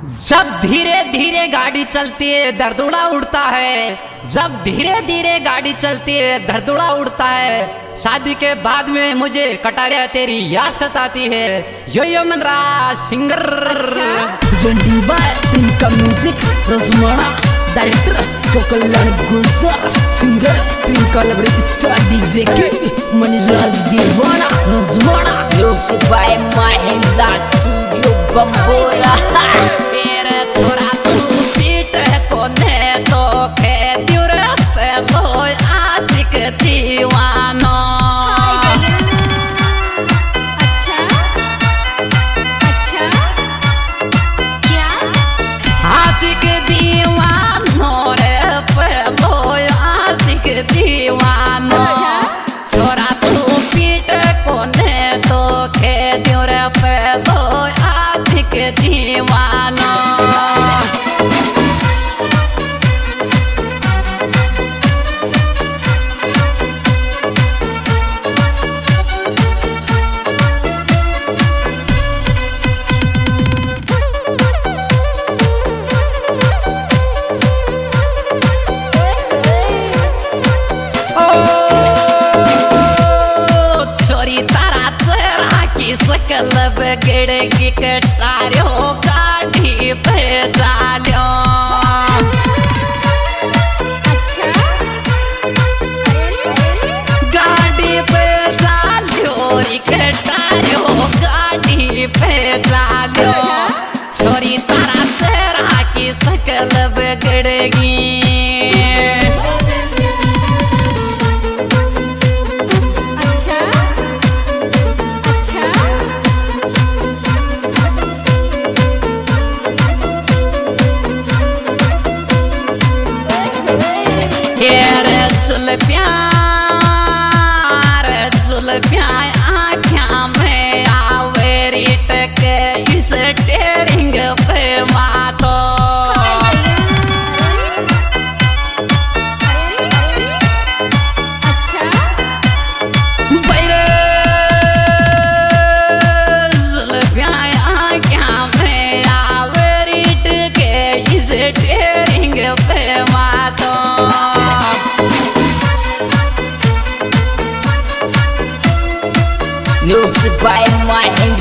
जब धीरे धीरे गाड़ी चलती है, दर्दुड़ा उड़ता है। जब धीरे धीरे गाड़ी चलती है, दर्दुड़ा उड़ता है। शादी के बाद में मुझे कटारिया तेरी याद सताती है। यो यो मनरा सिंगर। इनका म्यूज़िक डायरेक्टर सोकल्याण गुलजार सिंगर इनका लवरी स्टार डीजे के मनीराज दीवाना रजमाना म्यूज़िक बाय महिंद्रा स्टूडियो बम्बोरा तेरे छोरा तू पीट है कोने तो खे पे लोय आशिक दीवानो की की कटारियो गाड़ी डालियो कटारियो गाड़ी पे डालियो छोरी तारा चेहरा की शकल बिगड़ेगी जुल्फिया झूल जुल्फिया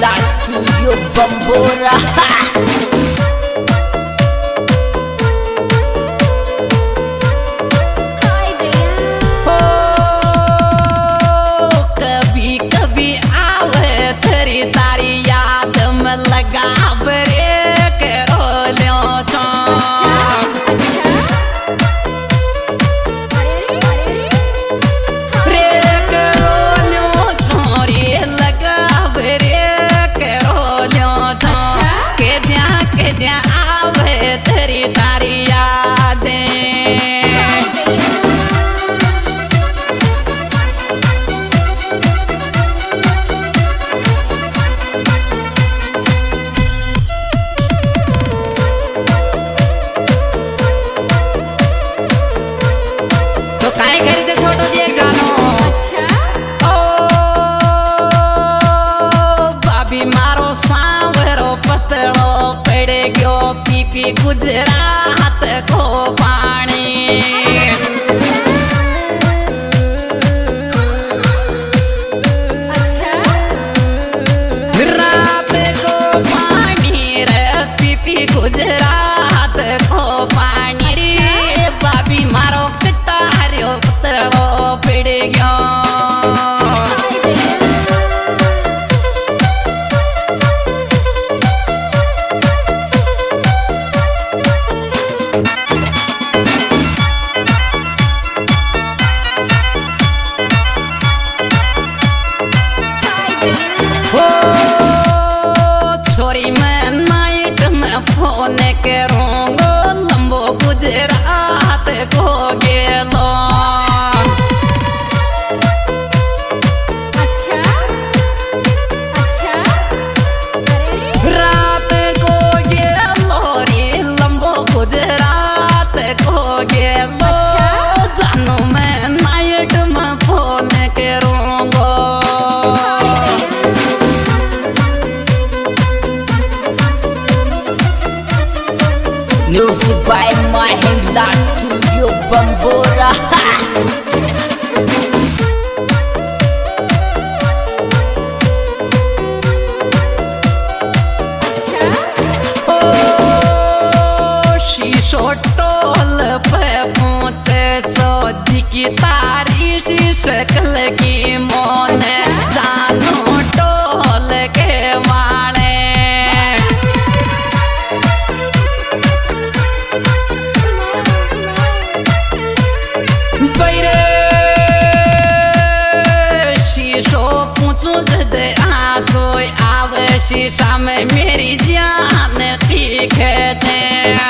to Studio Bambora. P P phone रोंगो लंबो गुजरात Yeah. शीशा में मेरी जान दिखे थे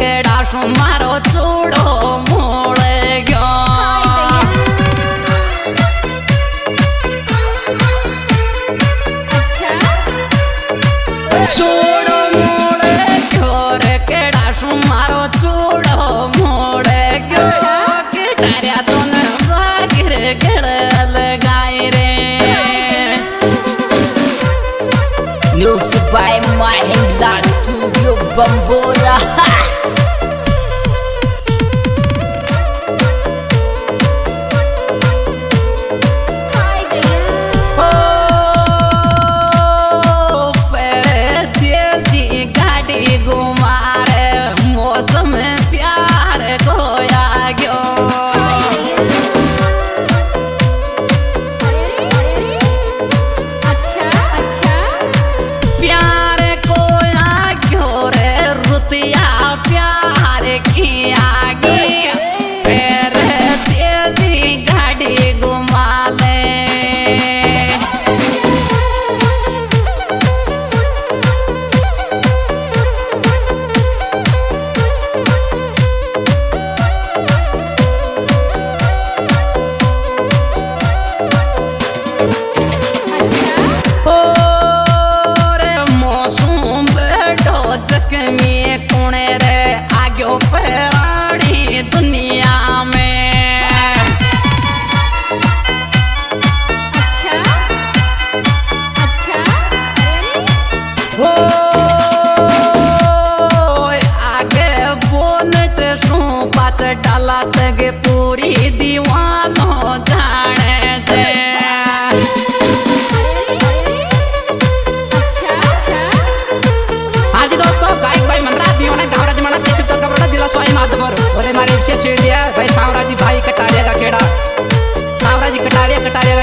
केड़ा सो मारो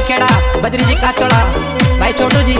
खेड़ा बद्री जी का चोड़ा भाई छोटू जी